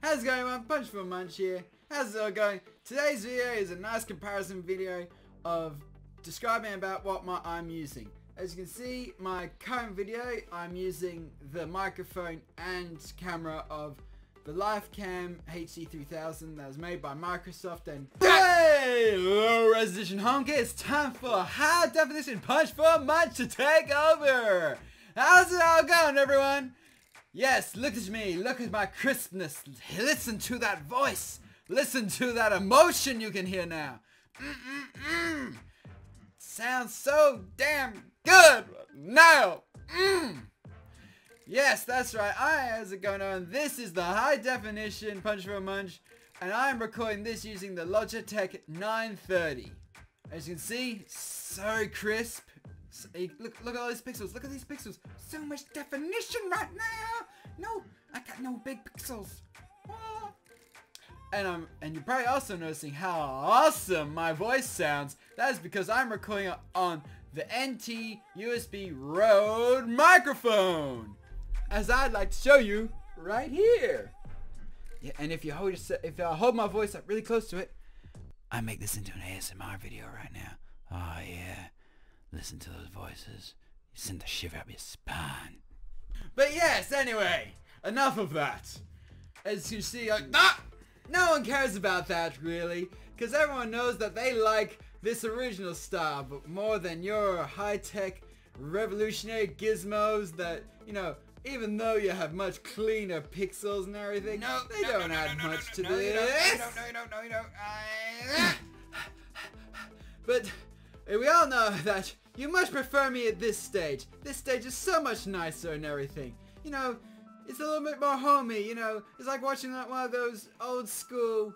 How's it going everyone? Punch for Munch here. How's it all going? Today's video is a nice comparison video of describing about what my, I'm using. As you can see, my current video, I'm using the microphone and camera of the LifeCam HD3000 that was made by Microsoft and Hey! Low resolution home kit, it's time for high definition punch for munch to take over! How's it all going everyone? Yes, look at me, look at my crispness, listen to that voice, listen to that emotion you can hear now. Mm-mm-mm. Sounds so damn good now. Mm. Yes, that's right. I how's it going on? This is the high definition Punch for a Munch, and I'm recording this using the Logitech 930. As you can see, so crisp. So, look, look at all these pixels. Look at these pixels. So much definition right now. No, I got no big pixels. And I'm, and you're probably also noticing how awesome my voice sounds. That is because I'm recording on the NT USB Rode microphone as I'd like to show you right here. Yeah, and if you hold if I hold my voice up really close to it, I make this into an ASMR video right now. Yeah, listen to those voices. You send a shiver up your spine. But yes, anyway, enough of that. As you see, like, ah, no one cares about that really, because everyone knows that they like this original style, but more than your high-tech, revolutionary gizmos that, you know, even though you have much cleaner pixels and everything, no, they no, don't no, add no, much to no, this. No, no, no, no, no, no, I... But we all know that you much prefer me at this stage. This stage is so much nicer and everything. You know, it's a little bit more homey, you know. It's like watching like one of those old school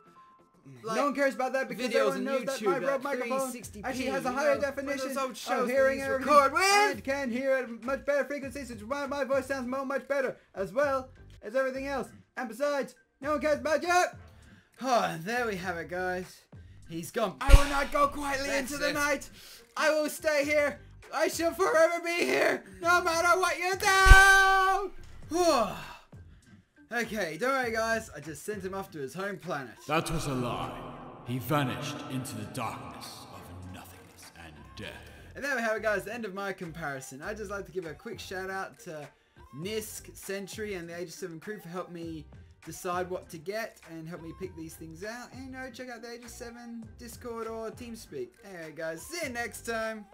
like, no one cares about that because videos everyone on knows that my Rode microphone 360p, actually has a higher know, definition old shows of hearing and record with. can hear at much better frequencies, which is why my voice sounds mo much better, as well as everything else. And besides, no one cares about you. Oh, there we have it, guys. He's gone. I will not go quietly That's into the it. night. I will stay here. I shall forever be here, no matter what you do. okay, don't worry, guys. I just sent him off to his home planet. That was a lie. He vanished into the darkness of nothingness and death. And there we have it, guys. The end of my comparison. I'd just like to give a quick shout out to Nisk, Sentry, and the Aegis7 crew for helping me decide what to get and help me pick these things out. And, you know, check out the Aegis7 Discord or TeamSpeak. Anyway, guys, see you next time.